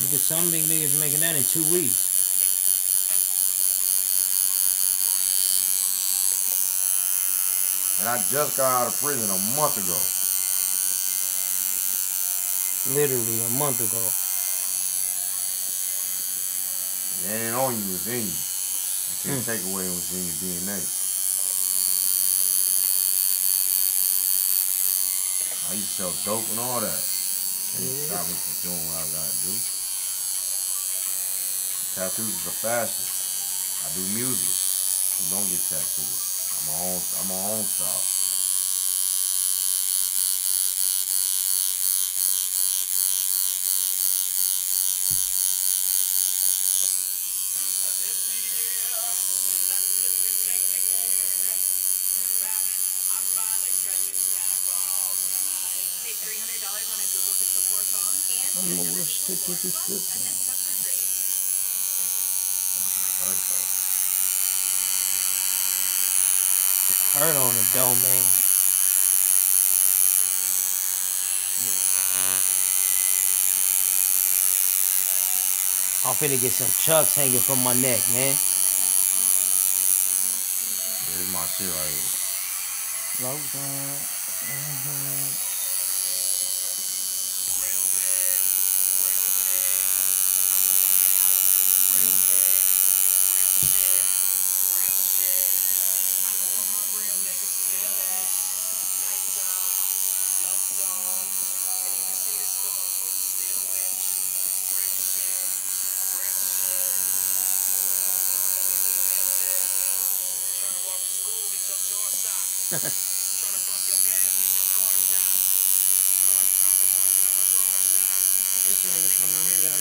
Nigga, some big niggas making that in two weeks. And I just got out of prison a month ago. Literally a month ago. It ain't on you, it's in you. You can't hmm. take away what's in your DNA. I used to sell dope and all that. Can't stop me from doing what I gotta do. Tattoos is the fastest. I do music. You don't get tattoos. I'm my own I'm my own style. Save $300 on a Google Pixel 4 phone and I'm gonna wish to get this good. Hurt on the domain. I'm finna get some chucks hanging from my neck, man. This is my shit right here. Slow down. Mm-hmm. This nigga come on here, got